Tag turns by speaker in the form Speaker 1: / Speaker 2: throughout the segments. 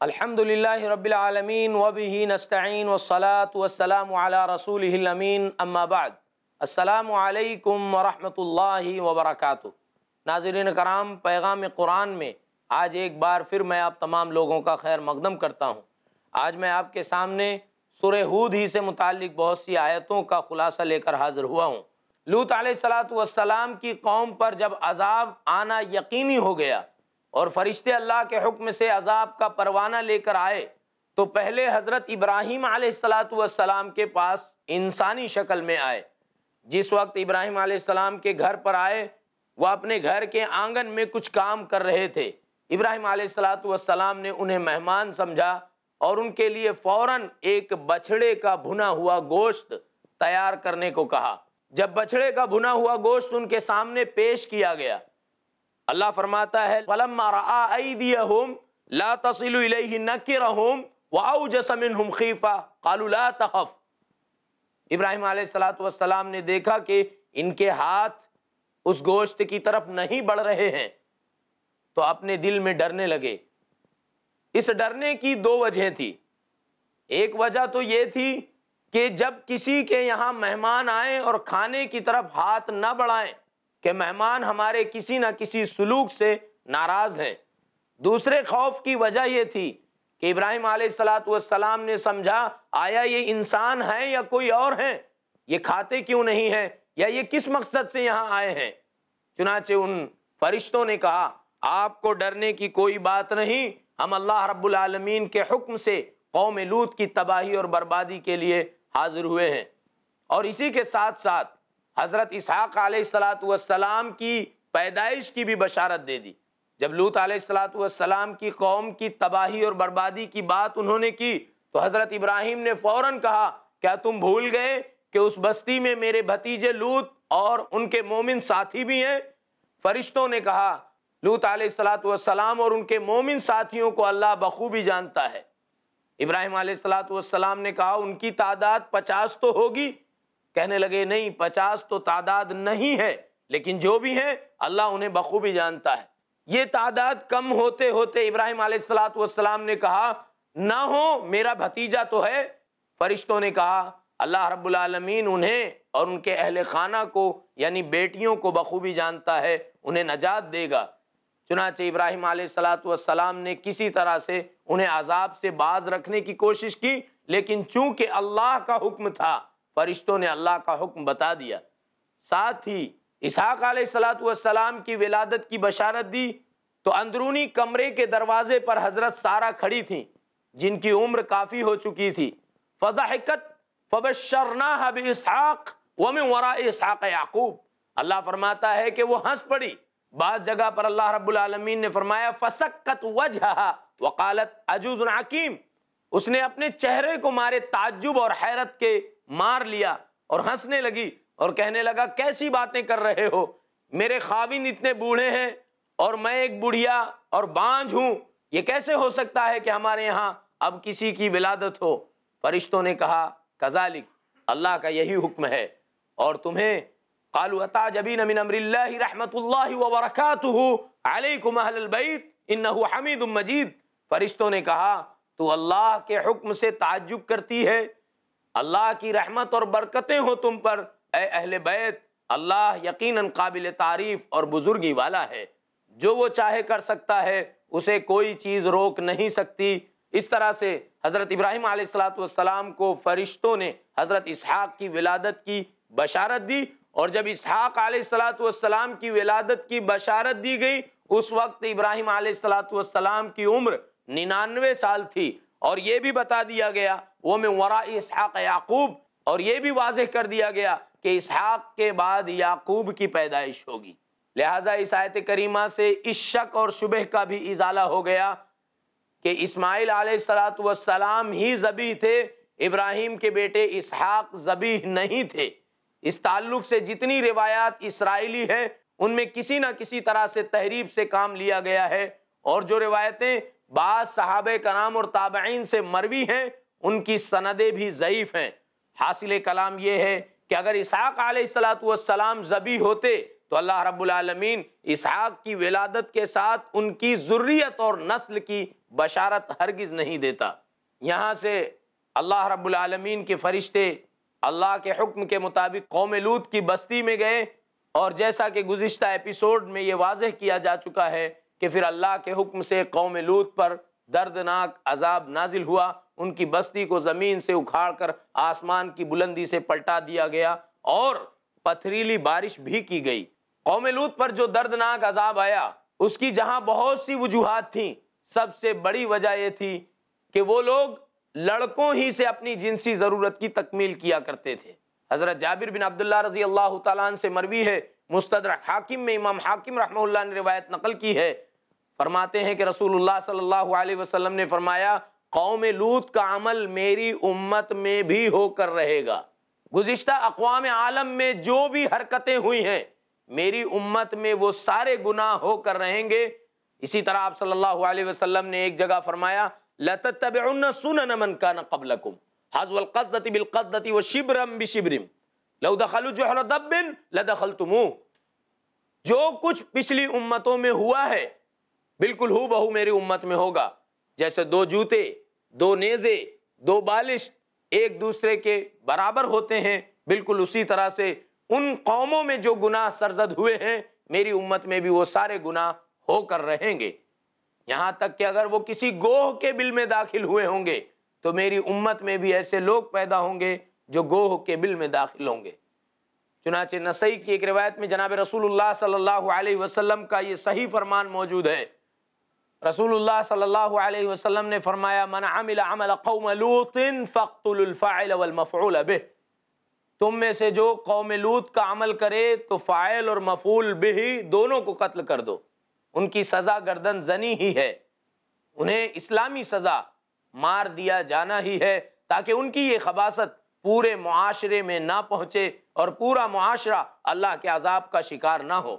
Speaker 1: الحمد للہ رب العالمین وبہ نستعین والصلاة والسلام علی رسولہ الامین، اما بعد۔ السلام علیکم ورحمۃ اللہ وبرکاتہ۔ ناظرین کرام، پیغام قرآن میں آج ایک بار پھر میں آپ تمام لوگوں کا خیر مقدم کرتا ہوں۔ آج میں آپ کے سامنے سورہ ہود ہی سے متعلق بہت سی آیتوں کا خلاصہ لے کر حاضر ہوا ہوں۔ لوت علیہ السلاۃ والسلام کی قوم پر جب عذاب آنا یقینی ہو گیا اور فرشتے اللہ کے حکم سے عذاب کا پروانہ لے کر آئے، تو پہلے حضرت ابراہیم علیہ السلاۃ والسلام کے پاس انسانی شکل میں آئے۔ جس وقت ابراہیم علیہ السلام کے گھر پر آئے، وہ اپنے گھر کے آنگن میں کچھ کام کر رہے تھے۔ ابراہیم علیہ السلاۃ والسلام نے انہیں مہمان سمجھا اور ان کے لیے فوراً ایک بچھڑے کا بھنا ہوا گوشت تیار کرنے کو کہا۔ جب بچھڑے کا بھنا ہوا گوشت ان کے سامنے پیش کیا گیا اللہ فرماتا ہے، فَلَمَّا رَآ أَيْدِيَهُمْ لَا تَصِلُ إِلَيْهِ نَكِرَهُمْ وَأَوْجَسَ مِنْهُمْ خِيفَةً قَالُوا لَا تَخَفْ ابراہیم علیہ السلاۃ والسلام نے دیکھا کہ ان کے ہاتھ اس گوشت کی طرف نہیں بڑھ رہے ہیں۔ تو اپنے دل میں ڈرنے لگے۔ اس ڈرنے کی دو وجہ تھی۔ ایک وجہ تو یہ تھی کہ جب کسی کے یہاں مہمان آئیں اور کھانے کی طرف ہاتھ نہ بڑھائیں کہ مہمان ہمارے کسی نہ کسی سلوک سے ناراض ہیں۔ دوسرے خوف کی وجہ یہ تھی کہ ابراہیم علیہ السلاۃ والسلام نے سمجھا، آیا یہ انسان ہے یا کوئی اور ہیں؟ یہ کھاتے کیوں نہیں ہیں؟ یا یہ کس مقصد سے یہاں آئے ہیں؟ چنانچہ ان فرشتوں نے کہا، آپ کو ڈرنے کی کوئی بات نہیں، ہم اللہ رب العالمین کے حکم سے قوم لوت کی تباہی اور بربادی کے لیے حاضر ہوئے ہیں۔ اور اسی کے ساتھ ساتھ حضرت اسحاق علیہ السلاۃ والسلام کی پیدائش کی بھی بشارت دے دی۔ جب لوت علیہ السلاۃ والسلام کی قوم کی تباہی اور بربادی کی بات انہوں نے کی، تو حضرت ابراہیم نے فوراً کہا، کیا تم بھول گئے کہ اس بستی میں میرے بھتیجے لوت اور ان کے مومن ساتھی بھی ہیں؟ فرشتوں نے کہا لوت علیہ السلاۃ والسلام اور ان کے مومن ساتھیوں کو اللہ بخوبی جانتا ہے۔ ابراہیم علیہ السلاۃ والسلام نے کہا، ان کی تعداد پچاس تو ہوگی کہنے لگے، نہیں، پچاس تو تعداد نہیں ہے، لیکن جو بھی ہیں، اللہ انہیں بخوبی جانتا ہے. یہ تعداد کم ہوتے ہوتے ابراہیم علیہ السلاۃ والسلام نے کہا، نہ ہو، میرا بھتیجا تو ہے. فرشتوں نے کہا، اللہ رب العالمین انہیں اور ان کے اہل خانہ کو یعنی بیٹیوں کو بخوبی جانتا ہے، انہیں نجات دے گا. چنانچہ ابراہیم علیہ السلاۃ والسلام نے کسی طرح سے انہیں عذاب سے باز رکھنے کی کوشش کی، لیکن چونکہ اللہ کا حکم تھا فرشتوں نے اللہ کا حکم بتا دیا۔ ساتھ ہی اسحاق علیہ السلاۃ والسلام کی ولادت کی بشارت دی تو اندرونی کمرے کے دروازے پر حضرت سارا کھڑی تھیں، جن کی عمر کافی ہو چکی تھی۔ فضحکت فبشرناها باسحاق ومن وراء اسحاق یعقوب۔ اللہ فرماتا ہے کہ وہ ہنس پڑی۔ بعض جگہ پر اللہ رب العالمین نے فرمایا، فسکت وجہها وقالت عجوز عقیم۔ اس نے اپنے چہرے کو مارے تعجب اور حیرت کے مار لیا اور ہنسنے لگی اور کہنے لگا، کیسی باتیں کر رہے ہو؟ میرے خاوند اتنے بوڑھے ہیں اور میں ایک بڑھیا اور بانج ہوں۔ یہ کیسے ہو سکتا ہے کہ ہمارے یہاں اب کسی کی ولادت ہو؟ فرشتوں نے کہا، کذالک، اللہ کا یہی حکم ہے۔ اور تمہیں قالوا اتعجبین من امر اللہ رحمت اللہ وبرکاتہ، علیکم اہل البیت، انہو حمید مجید۔ فرشتوں نے کہا تو اللہ کے حکم سے تعجب کرتی ہے۔ اللہ کی رحمت اور برکتیں ہو تم پر۔ اے اہل بیت، اللہ یقیناً قابل تعریف اور بزرگی والا ہے۔ جو وہ چاہے کر سکتا ہے، اسے کوئی چیز روک نہیں سکتی۔ اس طرح سے حضرت ابراہیم علیہ السلاۃ والسلام کو فرشتوں نے حضرت اسحاق کی ولادت کی بشارت دی۔ اور جب اسحاق علیہ السلاۃ والسلام کی ولادت کی بشارت دی گئی، اس وقت ابراہیم علیہ السلاۃ والسلام کی عمر ننانوے سال تھی اور یہ بھی بتا دیا گیا، وہ میں ورا اسحاق یعقوب، اور یہ بھی واضح کر دیا گیا کہ اسحاق کے بعد یعقوب کی پیدائش ہوگی۔ لہٰذا اس آیت کریمہ سے اس شک اور شبہ کا بھی ازالہ ہو گیا کہ اسماعیل علیہ السلاۃ والسلام ہی زبی تھے، ابراہیم کے بیٹے اسحاق زبی نہیں تھے۔ اس تعلق سے جتنی روایات اسرائیلی ہیں، ان میں کسی نہ کسی طرح سے تحریف سے کام لیا گیا ہے۔ اور جو روایتیں بعض صحابہ کرام اور تابعین سے مروی ہیں، ان کی سندیں بھی ضعیف ہیں۔ حاصل کلام یہ ہے کہ اگر اسحاق علیہ السلاۃ والسلام زبی ہوتے، تو اللہ رب العالمین اسحاق کی ولادت کے ساتھ ان کی ضروریت اور نسل کی بشارت ہرگز نہیں دیتا۔ یہاں سے اللہ رب العالمین کے فرشتے اللہ کے حکم کے مطابق قوم لوت کی بستی میں گئے اور جیسا کہ گزشتہ ایپیسوڈ میں یہ واضح کیا جا چکا ہے کہ پھر اللہ کے حکم سے قوم لوت پر دردناک عذاب نازل ہوا، ان کی بستی کو زمین سے اکھاڑ کر آسمان کی بلندی سے پلٹا دیا گیا اور پتھریلی بارش بھی کی گئی۔ قوم لوت پر جو دردناک عذاب آیا، اس کی جہاں بہت سی وجوہات تھیں، سب سے بڑی وجہ یہ تھی کہ وہ لوگ لڑکوں ہی سے اپنی جنسی ضرورت کی تکمیل کیا کرتے تھے۔ حضرت جابر بن عبداللہ رضی اللہ تعالیٰ عنہ سے مروی ہے، مستدرک حاکم میں امام حاکم رحمہ اللہ نے روایت نقل کی ہے فرماتے ہیں کہ رسول اللہ صلی اللہ علیہ وسلم نے فرمایا، قوم لوت کا عمل میری امت میں بھی ہو کر رہے گا۔ گزشتہ اقوام عالم میں جو بھی حرکتیں ہوئی ہیں، میری امت میں وہ سارے گناہ ہو کر رہیں گے۔ اسی طرح آپ صلی اللہ علیہ وسلم نے ایک جگہ فرمایا، لَتَتَّبِعُنَّ سُنَنَ مَنْ كَانَ قَبْلَكُمْ۔ حَزْوَ الْقَزَّةِ بِالْقَزَّةِ وَشِبْرًا بِشِبْرٍ۔ لَوْ دَخَلُوا جُحْرَ دَبٍ لَدَخَلْتُمُوهُ۔ جو کچھ پچھلی امتوں میں ہوا ہے بالکل ہو بہو میری امت میں ہوگا۔ جیسے دو جوتے، دو نیزے، دو بالش ایک دوسرے کے برابر ہوتے ہیں۔ بالکل اسی طرح سے ان قوموں میں جو گناہ سرزد ہوئے ہیں، میری امت میں بھی وہ سارے گناہ ہو کر رہیں گے۔ یہاں تک کہ اگر وہ کسی گوہ کے بل میں داخل ہوئے ہوں گے، تو میری امت میں بھی ایسے لوگ پیدا ہوں گے جو گوہ کے بل میں داخل ہوں گے۔ چنانچہ نسائی کی ایک روایت میں جناب رسول اللہ صلی اللہ علیہ وسلم کا یہ صحیح فرمان موجود ہے۔ رسول اللہ صلی اللہ علیہ وسلم نے فرمایا من عمل عمل قوم لوت فقتل الفاعل والمفعول به تم میں سے جو قوم لوت کا عمل کرے تو فاعل اور مفعول به دونوں کو قتل کر دو ان کی سزا گردن زنی ہی ہے انہیں اسلامی سزا مار دیا جانا ہی ہے تاکہ ان کی یہ خباست پورے معاشرے میں نہ پہنچے اور پورا معاشرہ اللہ کے عذاب کا شکار نہ ہو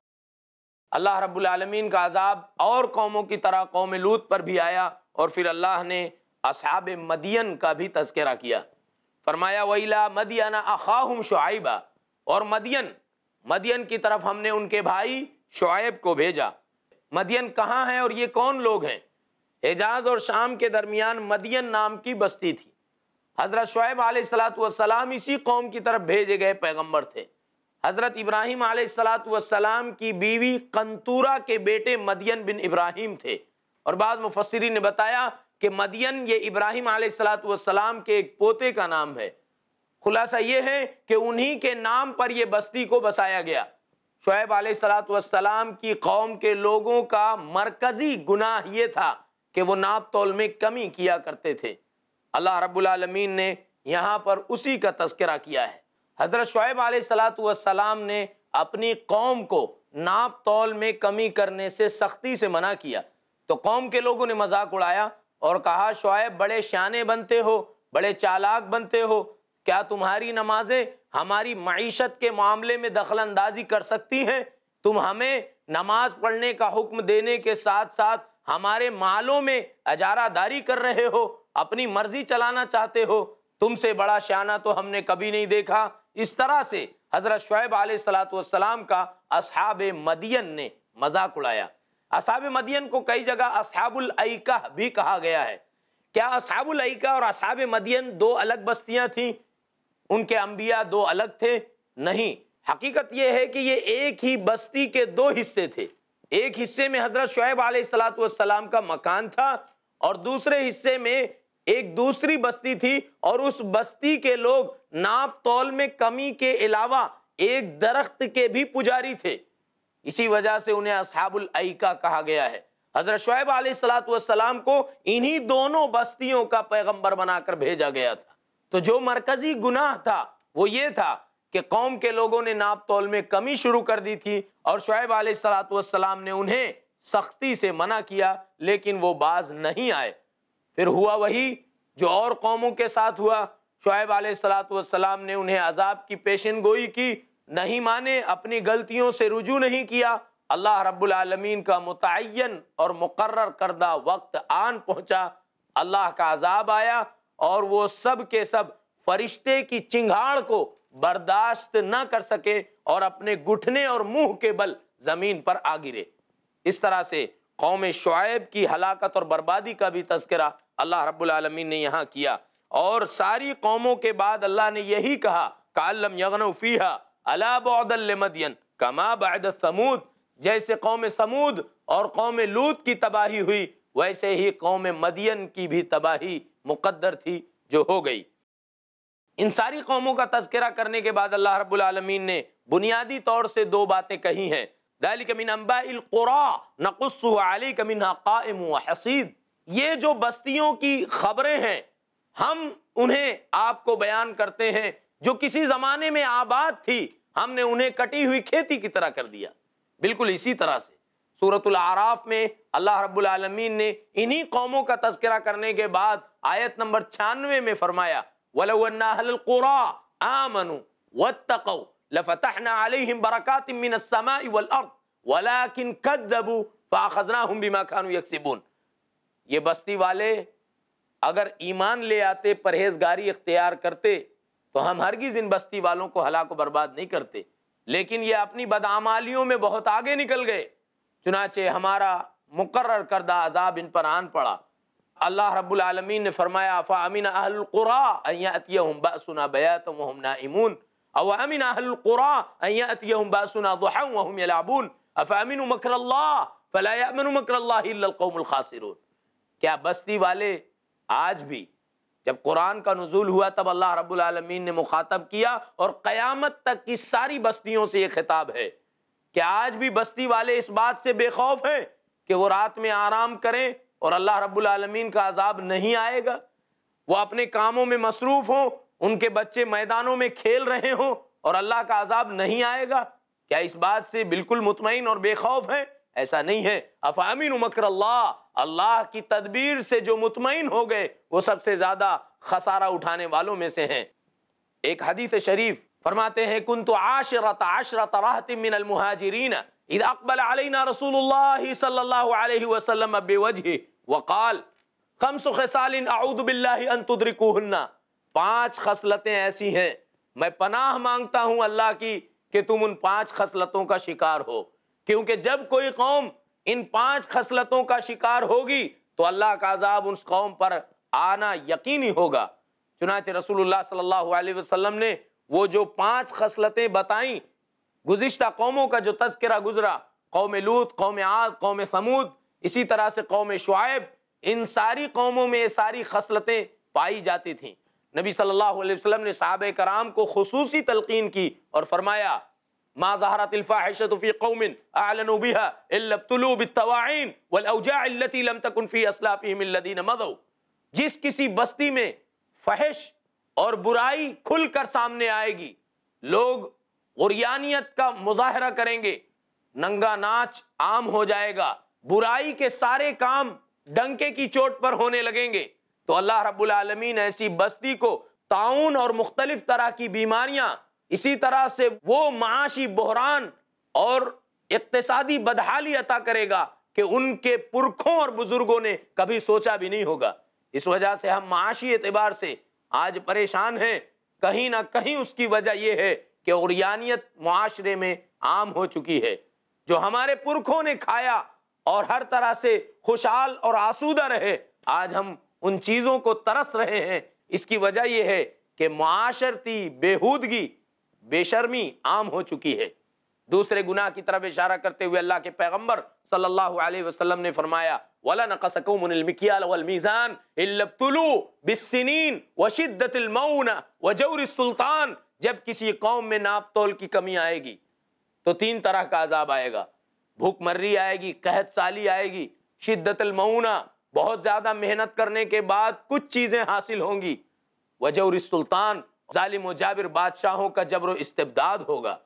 Speaker 1: اللہ رب العالمین کا عذاب اور قوموں کی طرح قوم لوت پر بھی آیا اور پھر اللہ نے اصحاب مدین کا بھی تذکرہ کیا۔ فرمایا وَإِلَا مَدِيَنَ أَخَاهُمْ شُعَيْبًا۔ اور مدین مدین کی طرف ہم نے ان کے بھائی شعیب کو بھیجا۔ مدین کہاں ہے اور یہ کون لوگ ہیں؟ حجاز اور شام کے درمیان مدین نام کی بستی تھی۔ حضرت شعیب علیہ السلام اسی قوم کی طرف بھیجے گئے پیغمبر تھے۔ حضرت ابراہیم علیہ السلام کی بیوی قنطورہ کے بیٹے مدین بن ابراہیم تھے۔ اور بعض مفسرین نے بتایا کہ مدین یہ ابراہیم علیہ السلام کے ایک پوتے کا نام ہے۔ خلاصہ یہ ہے کہ انہی کے نام پر یہ بستی کو بسایا گیا۔ شعیب علیہ السلام کی قوم کے لوگوں کا مرکزی گناہ یہ تھا کہ وہ ناپ تول میں کمی کیا کرتے تھے۔ اللہ رب العالمین نے یہاں پر اسی کا تذکرہ کیا ہے۔ حضرت شعیب علیہ السلام نے اپنی قوم کو ناپ تول میں کمی کرنے سے سختی سے منع کیا۔ تو قوم کے لوگوں نے مذاق اڑایا اور کہا، شعیب بڑے شانے بنتے ہو، بڑے چالاک بنتے ہو، کیا تمہاری نمازیں ہماری معیشت کے معاملے میں دخل اندازی کر سکتی ہیں؟ تم ہمیں نماز پڑھنے کا حکم دینے کے ساتھ ساتھ ہمارے مالوں میں اجارہ داری کر رہے ہو، اپنی مرضی چلانا چاہتے ہو۔ تم سے بڑا شانہ تو ہم نے کبھی نہیں دیکھا۔ اس طرح سے حضرت شعیب علیہ السلام کا اصحاب مدین نے مذاق اڑایا۔ اصحاب مدین کو کئی جگہ اصحاب العقہ بھی کہا گیا ہے۔ کیا اصحاب العقہ اور اصحاب مدین دو الگ بستیاں تھیں؟ ان کے انبیاء دو الگ تھے؟ نہیں۔ حقیقت یہ ہے کہ یہ ایک ہی بستی کے دو حصے تھے۔ ایک حصے میں حضرت شعیب علیہ السلام کا مکان تھا اور دوسرے حصے میں ایک دوسری بستی تھی اور اس بستی کے لوگ ناپ تول میں کمی کے علاوہ ایک درخت کے بھی پجاری تھے۔ اسی وجہ سے انہیں اصحاب العقہ کہا گیا ہے۔ حضرت شعیب علیہ السلام کو انہی دونوں بستیوں کا پیغمبر بنا کر بھیجا گیا تھا۔ تو جو مرکزی گناہ تھا، وہ یہ تھا کہ قوم کے لوگوں نے ناپ تول میں کمی شروع کر دی تھی اور شعیب علیہ السلام نے انہیں سختی سے منع کیا، لیکن وہ باز نہیں آئے۔ پھر ہوا وہی جو اور قوموں کے ساتھ ہوا۔ شعیب علیہ السلام نے انہیں عذاب کی پیشن گوئی کی، نہیں مانے، اپنی غلطیوں سے رجوع نہیں کیا۔ اللہ رب العالمین کا متعین اور مقرر کردہ وقت آن پہنچا۔ اللہ کا عذاب آیا اور وہ سب کے سب فرشتے کی چنگھاڑ کو برداشت نہ کر سکے اور اپنے گھٹنے اور منہ کے بل زمین پر آ گرے۔ اس طرح سے قوم شعیب کی ہلاکت اور بربادی کا بھی تذکرہ اللہ رب العالمین نے یہاں کیا اور ساری قوموں کے بعد اللہ نے یہی کہا کالم یغن فیحا اللہ بعد المدین کما بعد ثمود جیسے قوم سمود اور قوم لوت کی تباہی ہوئی، ویسے ہی قوم مدین کی بھی تباہی مقدر تھی جو ہو گئی۔ ان ساری قوموں کا تذکرہ کرنے کے بعد اللہ رب العالمین نے بنیادی طور سے دو باتیں کہی ہیں۔ ذالک من انباء القرى نقصه عليك منها قائم وحصید یہ جو بستیوں کی خبریں ہیں، ہم انہیں آپ کو بیان کرتے ہیں، جو کسی زمانے میں آباد تھی، ہم نے انہیں کٹی ہوئی کھیتی کی طرح کر دیا۔ بالکل اسی طرح سے۔ سورت العراف میں اللہ رب العالمین نے انہی قوموں کا تذکرہ کرنے کے بعد آیت نمبر چھانوے میں فرمایا، وَلَوْ أَنَّ أَهْلَ الْقُرَىٰ آمَنُوا وَاتَّقَوْا لَفَتَحْنَا عَلَيْهِمْ بَرَكَاتٍ مِّنَ السَّمَاءِ وَالْأَرْضِ وَلَكِنْ كَذَّبُوا فَأَخَذْنَاهُمْ بِمَا كَانُوا يَكْسِبُونَ۔ یہ بستی والے اگر ایمان لے آتے، پرہیزگاری اختیار کرتے، تو ہم ہرگز ان بستی والوں کو ہلاک و برباد نہیں کرتے۔ لیکن یہ اپنی بدعمالیوں میں بہت آگے نکل گئے۔ چنانچہ ہمارا مقرر کردہ عذاب ان پر آن پڑا۔ اللہ رب العالمین نے فرمایا فامن اہل القرى ان یاتیہم باسنا بیاتا وهم او امن اہل القرى ان یاتیہم باسنا مکر اللہ فلا یامن مکر اللہ الا القوم الخاسرون۔ کیا بستی والے آج بھی جب قرآن کا نزول ہوا تب اللہ رب العالمین نے مخاطب کیا اور قیامت تک کی ساری بستیوں سے یہ خطاب ہے کہ آج بھی بستی والے اس بات سے بے خوف ہیں کہ وہ رات میں آرام کریں اور اللہ رب العالمین کا عذاب نہیں آئے گا۔ وہ اپنے کاموں میں مصروف ہوں، ان کے بچے میدانوں میں کھیل رہے ہوں اور اللہ کا عذاب نہیں آئے گا۔ کیا اس بات سے بالکل مطمئن اور بے خوف ہیں؟ ایسا نہیں ہے۔ افامین مکر اللہ اللہ کی تدبیر سے جو مطمئن ہو گئے، وہ سب سے زیادہ خسارہ اٹھانے والوں میں سے ہیں۔ ایک حدیث شریف فرماتے ہیں کنت عاشرت عشرت راحت من المہاجرین اذا اقبل علینا رسول اللہ صلی اللہ علیہ وسلم بوجہ وقال، خمس خسال اعوذ باللہ ان تدرکوہن۔ پانچ خصلتیں ایسی ہیں۔ میں پناہ مانگتا ہوں اللہ کی کہ تم ان پانچ خصلتوں کا شکار ہو۔ کیونکہ جب کوئی قوم ان پانچ خصلتوں کا شکار ہوگی تو اللہ کا عذاب اس قوم پر آنا یقینی ہوگا۔ چنانچہ رسول اللہ صلی اللہ علیہ وسلم نے وہ جو پانچ خصلتیں بتائیں، گزشتہ قوموں کا جو تذکرہ گزرا، قوم لوت قوم عاد، قوم سمود اسی طرح سے قوم شعیب، ان ساری قوموں میں یہ ساری خصلتیں پائی جاتی تھیں۔ نبی صلی اللہ علیہ وسلم نے صحابہ کرام کو خصوصی تلقین کی اور فرمایا ما ظهرت الفاحشة في قوم اعلنوا بها الا ابتلوا بالتواعين والاوجاع التي لم تكن في اسلافهم الذين مضوا۔ جس کسی بستی میں فحش اور برائی کھل کر سامنے آئے گی، لوگ غریانیت کا مظاہرہ کریں گے، ننگا ناچ عام ہو جائے گا، برائی کے سارے کام ڈنکے کی چوٹ پر ہونے لگیں گے۔ تو اللہ رب العالمین ایسی بستی کو تعاون اور مختلف طرح کی بیماریاں اسی طرح سے وہ معاشی بحران اور اقتصادی بدحالی عطا کرے گا کہ ان کے پرکھوں اور بزرگوں نے کبھی سوچا بھی نہیں ہوگا۔ اس وجہ سے ہم معاشی اعتبار سے آج پریشان ہیں۔ کہیں نہ کہیں اس کی وجہ یہ ہے کہ اوریانیت معاشرے میں عام ہو چکی ہے۔ جو ہمارے پرکھوں نے کھایا اور ہر طرح سے خوشحال اور آسودہ رہے، آج ہم ان چیزوں کو ترس رہے ہیں۔ اس کی وجہ یہ ہے کہ معاشرتی بےحودگی بے شرمی عام ہو چکی ہے۔ دوسرے گناہ کی طرف اشارہ کرتے ہوئے اللہ کے پیغمبر صلی اللہ علیہ وسلم نے فرمایا، ولا نقصكم من المكيال والميزان الا ابتلوا بالسنين وشده المؤونه وجور السلطان۔ جب کسی قوم میں ناپ تول کی کمی آئے گی، تو تین طرح کا عذاب آئے گا۔ بھوک مری آئے گی، قحط سالی آئے گی۔ شدت المعونہ بہت زیادہ محنت کرنے کے بعد کچھ چیزیں حاصل ہوں گی۔ وجور السلطان ظالم و جابر بادشاہوں کا جبر و استبداد ہوگا۔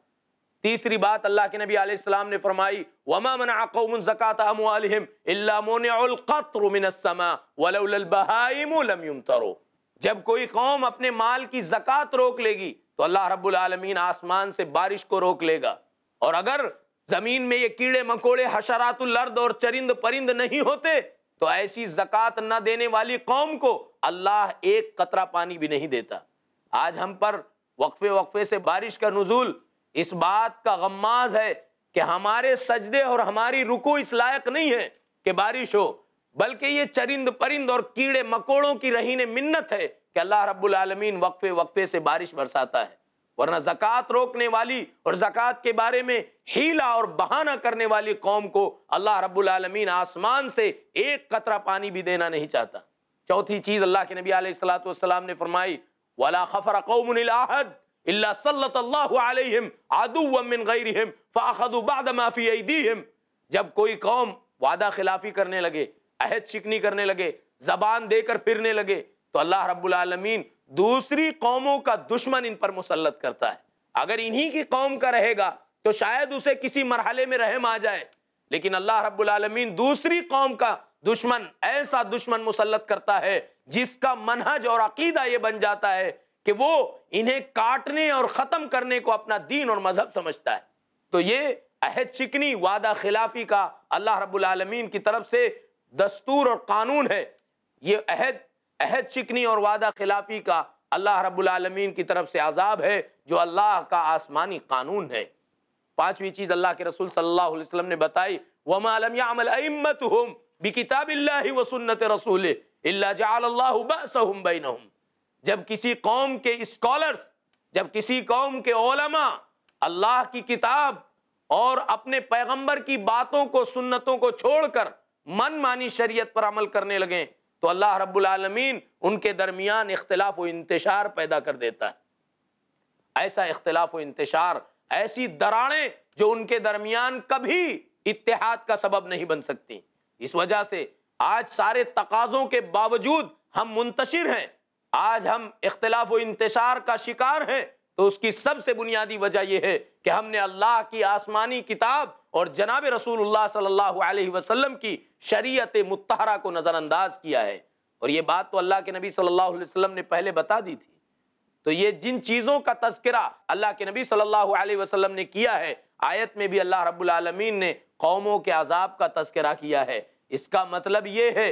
Speaker 1: تیسری بات اللہ کے نبی علیہ السلام نے فرمائی، وما منع قوم زکاة اموالهم الا منع القطر من السماء ولولا البهائم لم يمطروا جب کوئی قوم اپنے مال کی زکات روک لے گی، تو اللہ رب العالمین آسمان سے بارش کو روک لے گا۔ اور اگر زمین میں یہ کیڑے مکوڑے، حشرات الارض اور چرند پرند نہیں ہوتے، تو ایسی زکات نہ دینے والی قوم کو اللہ ایک قطرہ پانی بھی نہیں دیتا۔ آج ہم پر وقفے وقفے سے بارش کا نزول اس بات کا غماز ہے کہ ہمارے سجدے اور ہماری رکو اس لائق نہیں ہے کہ بارش ہو، بلکہ یہ چرند پرند اور کیڑے مکوڑوں کی رہین منت ہے کہ اللہ رب العالمین وقفے وقفے سے بارش برساتا ہے۔ ورنہ زکوٰۃ روکنے والی اور زکوٰۃ کے بارے میں ہیلا اور بہانہ کرنے والی قوم کو اللہ رب العالمین آسمان سے ایک قطرہ پانی بھی دینا نہیں چاہتا۔ چوتھی چیز اللہ کے نبی علیہ السلاۃ والسلام نے فرمائی ولا خفر قوم العہد اللہ صلت اللہ علیہم عدو من غیرہم فاخذوا بعد ما فی ایدیہم جب کوئی قوم وعدہ خلافی کرنے لگے، عہد شکنی کرنے لگے، زبان دے کر پھرنے لگے، تو اللہ رب العالمین دوسری قوموں کا دشمن ان پر مسلط کرتا ہے۔ اگر انہی کی قوم کا رہے گا، تو شاید اسے کسی مرحلے میں رحم آ جائے۔ لیکن اللہ رب العالمین دوسری قوم کا دشمن، ایسا دشمن مسلط کرتا ہے جس کا منہج اور عقیدہ یہ بن جاتا ہے کہ وہ انہیں کاٹنے اور ختم کرنے کو اپنا دین اور مذہب سمجھتا ہے۔ تو یہ عہد چکنی، وعدہ خلافی کا اللہ رب العالمین کی طرف سے دستور اور قانون ہے۔ یہ عہد عہد چکنی اور وعدہ خلافی کا اللہ رب العالمین کی طرف سے عذاب ہے، جو اللہ کا آسمانی قانون ہے۔ پانچویں چیز اللہ کے رسول صلی اللہ علیہ وسلم نے بتائی، وَمَا لَمْ يَعْمَلْ أَئِمَّتُهُمْ بِكِتَابِ اللَّهِ وَسُنَّةِ رَسُولِهِ إِلَّا جَعَلَ اللَّهُ بَأْسَهُمْ بَيْنَهُمْ جب کسی قوم کے اسکالرز، جب کسی قوم کے علماء اللہ کی کتاب اور اپنے پیغمبر کی باتوں کو، سنتوں کو چھوڑ کر من مانی شریعت پر عمل کرنے لگیں تو اللہ رب العالمین ان کے درمیان اختلاف و انتشار پیدا کر دیتا ہے۔ ایسا اختلاف و انتشار، ایسی دراڑیں جو ان کے درمیان کبھی اتحاد کا سبب نہیں بن سکتی۔ اس وجہ سے آج سارے تقاضوں کے باوجود ہم منتشر ہیں۔ آج ہم اختلاف و انتشار کا شکار ہیں۔ تو اس کی سب سے بنیادی وجہ یہ ہے کہ ہم نے اللہ کی آسمانی کتاب اور جناب رسول اللہ صلی اللہ علیہ وسلم کی شریعت متحرہ کو نظر انداز کیا ہے۔ اور یہ بات تو اللہ کے نبی صلی اللہ علیہ وسلم نے پہلے بتا دی تھی۔ تو یہ جن چیزوں کا تذکرہ اللہ کے نبی صلی اللہ علیہ وسلم نے کیا ہے، آیت میں بھی اللہ رب العالمین نے قوموں کے عذاب کا تذکرہ کیا ہے۔ اس کا مطلب یہ ہے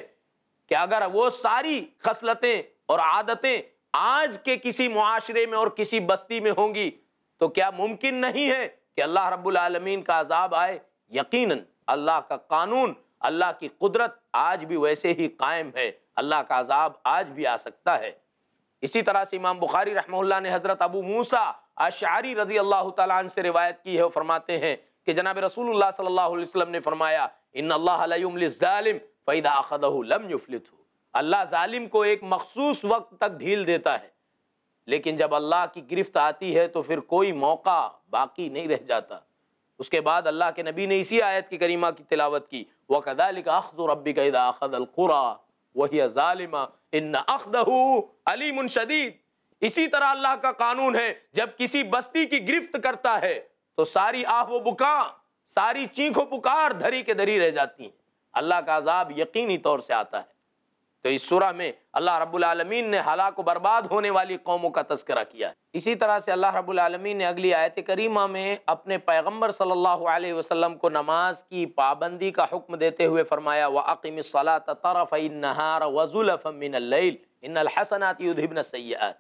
Speaker 1: کہ اگر وہ ساری خصلتیں اور عادتیں آج کے کسی معاشرے میں اور کسی بستی میں ہوں گی، تو کیا ممکن نہیں ہے کہ اللہ رب العالمین کا عذاب آئے؟ یقیناً اللہ کا قانون، اللہ کی قدرت آج بھی ویسے ہی قائم ہے۔ اللہ کا عذاب آج بھی آ سکتا ہے۔ اسی طرح سے امام بخاری رحمہ اللہ نے حضرت ابو موسا اشعری رضی اللہ تعالیٰ عنہ سے روایت کی ہے وہ فرماتے ہیں کہ جناب رسول اللہ صلی اللہ علیہ وسلم نے فرمایا ان اللہ الظالم فَإِذَا أَخَذَهُ لَمْ يُفْلِتْهُ اللہ ظالم کو ایک مخصوص وقت تک ڈھیل دیتا ہے۔ لیکن جب اللہ کی گرفت آتی ہے تو پھر کوئی موقع باقی نہیں رہ جاتا۔ اس کے بعد اللہ کے نبی نے اسی آیت کی کریمہ کی تلاوت کی۔ وَكَذَلِكَ أَخْذُ رَبِّكَ إِذَا أَخَذَ الْقُرَى وَهِيَ ظَالِمَ إِنَّ أَخْذَهُ عَلِيمٌ شَدِيد۔ اسی طرح اللہ کا قانون ہے، جب کسی بستی کی گرفت کرتا ہے تو ساری آہ و بکا ساری چینک و پکار دھری کے دھری رہ جاتی ہیں۔ اللہ کا عذاب یقینی طور سے آتا ہے۔ تو اس سورہ میں اللہ رب العالمین نے ہلاک و برباد ہونے والی قوموں کا تذکرہ کیا ہے۔ اسی طرح سے اللہ رب العالمین نے اگلی آیت کریمہ میں اپنے پیغمبر صلی اللہ علیہ وسلم کو نماز کی پابندی کا حکم دیتے ہوئے فرمایا، وَأَقِمِ الصَّلَاةَ طَرَفَ النَّهَارَ وَزُلَفًا مِّنَ اللَّيْلِ يُذْهِبْنَ السَّيِّئَاتِ۔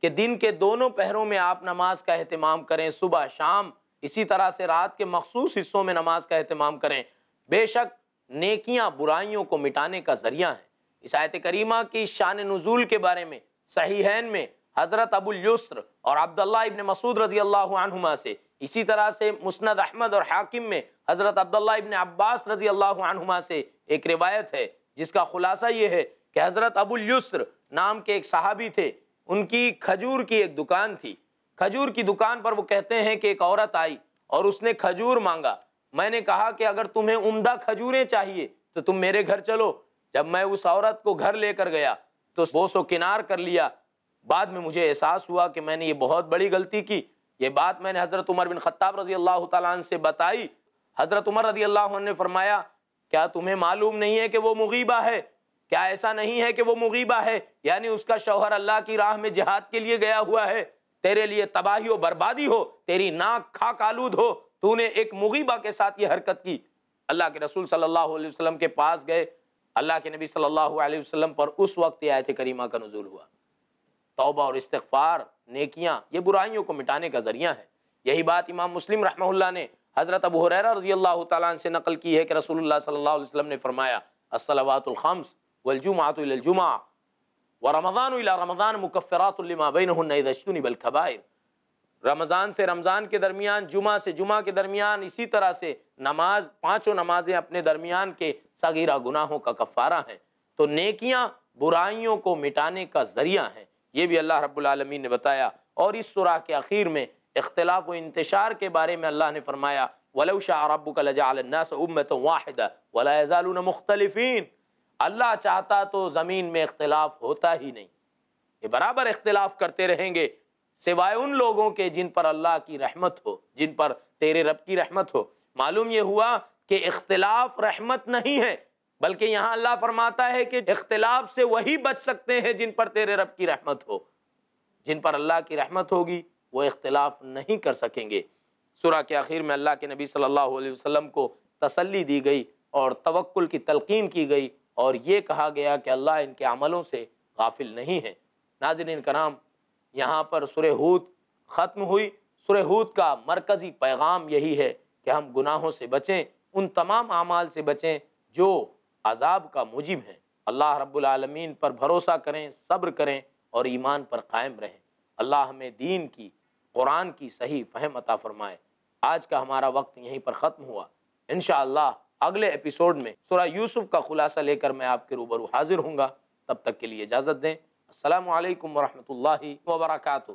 Speaker 1: کہ دن کے دونوں پہروں میں آپ نماز کا اہتمام کریں، صبح شام اسی طرح سے رات کے مخصوص حصوں میں نماز کا اہتمام کریں۔ بے شک نیکیاں برائیوں کو مٹانے کا ذریعہ ہیں۔ اس آیت کریمہ کی شان نزول کے بارے میں، صحیحین میں حضرت ابو الیسر اور عبداللہ ابن مسعود رضی اللہ عنہما سے، اسی طرح سے مسند احمد اور حاکم میں حضرت عبداللہ ابن عباس رضی اللہ عنہما سے ایک روایت ہے۔ جس کا خلاصہ یہ ہے کہ حضرت ابو الیسر نام کے ایک صحابی تھے۔ ان کی کھجور کی ایک دکان تھی۔ کھجور کی دکان پر وہ کہتے ہیں کہ ایک عورت آئی اور اس نے کھجور مانگا۔ میں نے کہا کہ اگر تمہیں عمدہ کھجوریں چاہیے تو تم میرے گھر چلو۔ جب میں اس عورت کو گھر لے کر گیا تو بوس و کنار کر لیا۔ بعد میں مجھے احساس ہوا کہ میں نے یہ بہت بڑی غلطی کی۔ یہ بات میں نے حضرت عمر بن خطاب رضی اللہ تعالیٰ عنہ سے بتائی۔ حضرت عمر رضی اللہ عنہ نے فرمایا، کیا تمہیں معلوم نہیں ہے کہ وہ مغیبہ ہے؟ کیا ایسا نہیں ہے کہ وہ مغیبہ ہے؟ یعنی اس کا شوہر اللہ کی راہ میں جہاد کے لیے گیا ہوا ہے۔ تیرے لیے تباہی و بربادی ہو، تیری ناک کھاک آلود ہو، تو نے ایک مغیبہ کے ساتھ یہ حرکت کی۔ اللہ کے رسول صلی اللہ علیہ وسلم کے پاس گئے۔ اللہ کے نبی صلی اللہ علیہ وسلم پر اس وقت یہ آیت کریمہ کا نزول ہوا۔ توبہ اور استغفار، نیکیاں، یہ برائیوں کو مٹانے کا ذریعہ ہے۔ یہی بات امام مسلم رحمہ اللہ نے حضرت ابو حریرہ رضی اللہ تعالیٰ عنہ سے نقل کی ہے کہ رسول اللہ صلی اللہ علیہ وسلم نے فرمایا، الصلوات الخمس والجمعات الى الجمعہ ورمضان الى رمضان مکفرات لما بینہن اذا اجتنب الکبائر رمضان سے رمضان کے درمیان، جمعہ سے جمعہ کے درمیان، اسی طرح سے نماز، پانچوں نمازیں اپنے درمیان کے صغیرہ گناہوں کا کفارہ ہیں۔ تو نیکیاں برائیوں کو مٹانے کا ذریعہ ہیں۔ یہ بھی اللہ رب العالمین نے بتایا۔ اور اس سورہ کے اخیر میں اختلاف و انتشار کے بارے میں اللہ نے فرمایا، وَلَوْ شَاءَ رَبُّكَ لَجَعَلَ النَّاسَ أُمَّةً وَاحِدًا وَلَا يَزَالُونَ مُخْتَلِفِينَ۔ اللہ چاہتا تو زمین میں اختلاف ہوتا ہی نہیں۔ یہ برابر اختلاف کرتے رہیں گے سوائے ان لوگوں کے جن پر اللہ کی رحمت ہو، جن پر تیرے رب کی رحمت ہو۔ معلوم یہ ہوا کہ اختلاف رحمت نہیں ہے، بلکہ یہاں اللہ فرماتا ہے کہ اختلاف سے وہی بچ سکتے ہیں جن پر تیرے رب کی رحمت ہو۔ جن پر اللہ کی رحمت ہوگی، وہ اختلاف نہیں کر سکیں گے۔ سورہ کے آخر میں اللہ کے نبی صلی اللہ علیہ وسلم کو تسلی دی گئی اور توکل کی تلقین کی گئی۔ اور یہ کہا گیا کہ اللہ ان کے عملوں سے غافل نہیں ہے۔ ناظرین کرام، یہاں پر سورہ ہود ختم ہوئی۔ سورہ ہود کا مرکزی پیغام یہی ہے کہ ہم گناہوں سے بچیں، ان تمام اعمال سے بچیں جو عذاب کا موجب ہیں۔ اللہ رب العالمین پر بھروسہ کریں، صبر کریں اور ایمان پر قائم رہیں۔ اللہ ہمیں دین کی، قرآن کی صحیح فہم عطا فرمائے۔ آج کا ہمارا وقت یہیں پر ختم ہوا۔ انشاءاللہ اگلے ایپیسوڈ میں سورہ یوسف کا خلاصہ لے کر میں آپ کے روبرو حاضر ہوں گا۔ تب تک کے لیے اجازت دیں۔ السلام علیکم ورحمۃ اللہ وبرکاتہ۔